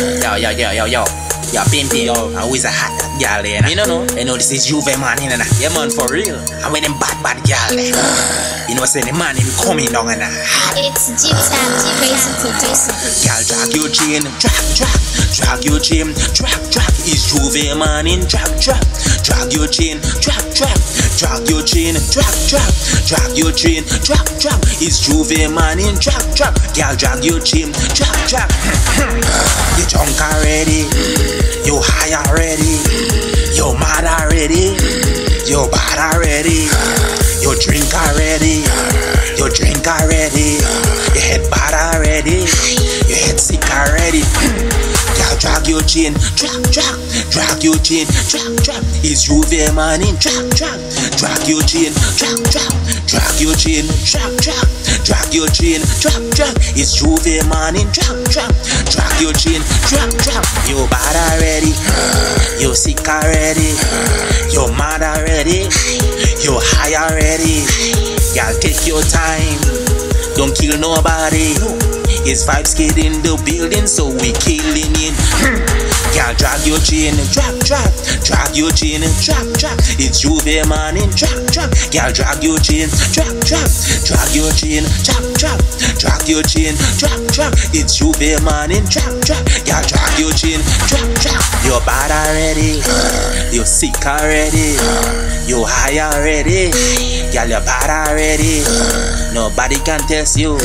Yo, yo, yo, yo, yo. Yo, pimpy, yo. I always a hot girl there. You know, no? You know, this is Juve man, you know. Yeah, man, for real. And when them bad, bad girl there. You know, say the man him coming down and It's G-Time, G-Crazy producer. Girl, drag your chain, drag, drag, drag your chain, drag, drag. It's Juve man in drag, drag, drag your chain, drag, drag, drag your chain, drag, drag, drag your chain, drag, drag. It's Juve man in drag, drag. Girl, drag your chain, drag, drag. you drunk already, you high already, you mad already, you bad already, you drink already, you drink already, your head bad already, your head sick already. Girl, your chin, drag, drag, drag your chin, drag, drag. It's Juve man? In. Drag, drag, drag your chin, drag, drag, drag your chin, drag, drag, drag your chin, drag, drag. It's Juve man? In. Drag, drag, drag your chin, drag, drag. You bad already, you sick already, you mad already, you high already. Girl, take your time, don't kill nobody. It's Vybz Kid in the building, so we killing it. Hmm. Girl, drag your chain, drag, drag, drag your chain, drag, drag. It's Juve man in drag, drag. Girl, drag your chain, drag, drag, drag your chain, drag, drag, drag your chain, drag, drag. It's Juve man in drag, drag. Girl, drag your chain, drag, drag. You're bad already, you're sick already, you're high already. Girl, you're bad already. Nobody can test you,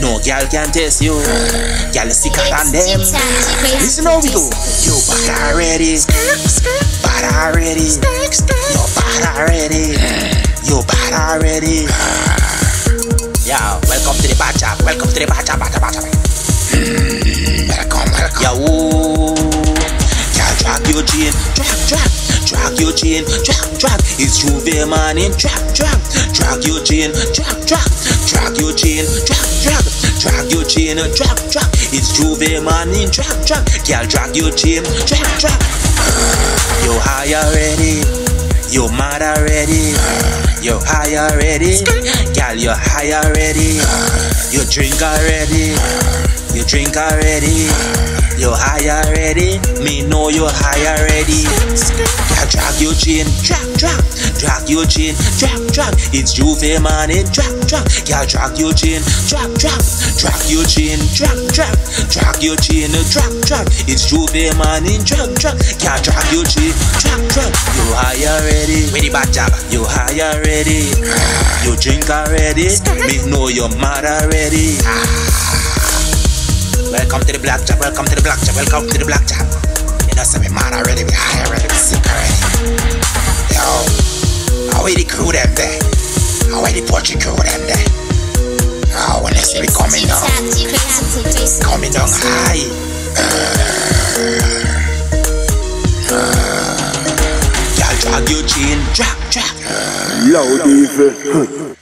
no girl can test you. Girl, you're sicker than them. Listen how we go. producer. You bad already. Bad already. You bad already. You bad already. Yeah, welcome to the bad job. Welcome to the bad job, bad bad. Chain, drag, drag, drag your chain, drag, drag. It's Juve man in drag, drag, drag your chain, drag, drag, drag your chain, drag, drag, drag your chain, drag, drag. It's Juve man in drag, drag. Girl, drag your chain, drag, drag. You high already, you mad already, you high already, girl, you high already, you drink already, you drink already, you high already, me know you high already. Girl, drag your chain, drag, drag, drag your chain, drag, drag. It's Juve man in drag, drag. Girl, drag your chain, drag, drag, drag your chain, drag, drag, drag your chain, drag, drag. It's Juve man in drag, drag. Girl, drag your chain, drag, drag. You high already, with the bad job. You high already, you drink already. Me know you're mad already. Welcome to the black job, welcome to the black job, welcome to the black job. You know, some me mad already, we high already, we sick already. Yo, how are the crew them there? How are the Portuguese crew them there? Oh, when they see me coming down, coming down high. Y'all drag your chain, drag, drag. Loud even.